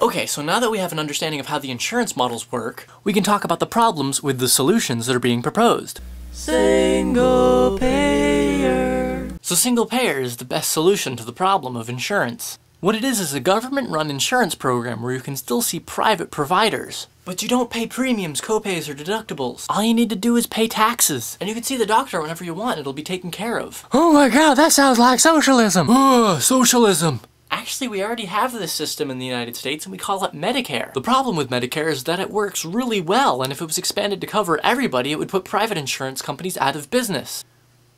Okay, so now that we have an understanding of how the insurance models work, we can talk about the problems with the solutions that are being proposed. Single payer. So single payer is the best solution to the problem of insurance. What it is is a government-run insurance program where you can still see private providers. But you don't pay premiums, copays, or deductibles. All you need to do is pay taxes. And you can see the doctor whenever you want. It'll be taken care of. Oh my god, that sounds like socialism. Ugh, socialism. Actually, we already have this system in the United States and we call it Medicare. The problem with Medicare is that it works really well, and if it was expanded to cover everybody, it would put private insurance companies out of business.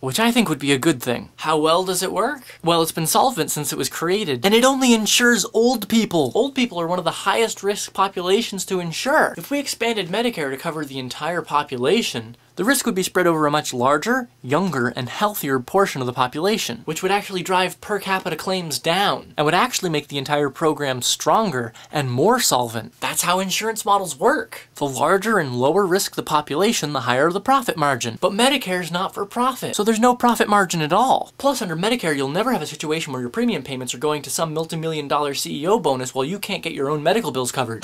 Which I think would be a good thing. How well does it work? Well, it's been solvent since it was created, and it only insures old people. Old people are one of the highest risk populations to insure. If we expanded Medicare to cover the entire population, the risk would be spread over a much larger, younger, and healthier portion of the population, which would actually drive per capita claims down, and would actually make the entire program stronger and more solvent. That's how insurance models work. The larger and lower risk the population, the higher the profit margin. But Medicare is not for profit, so there's no profit margin at all. Plus, under Medicare, you'll never have a situation where your premium payments are going to some multi-million dollar CEO bonus while you can't get your own medical bills covered.